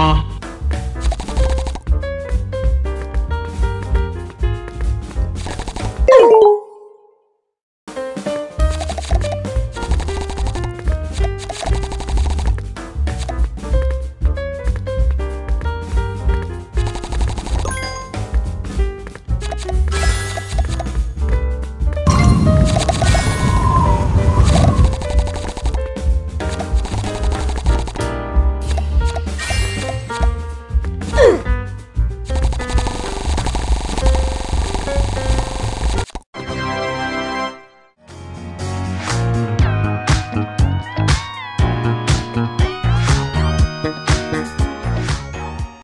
Ah.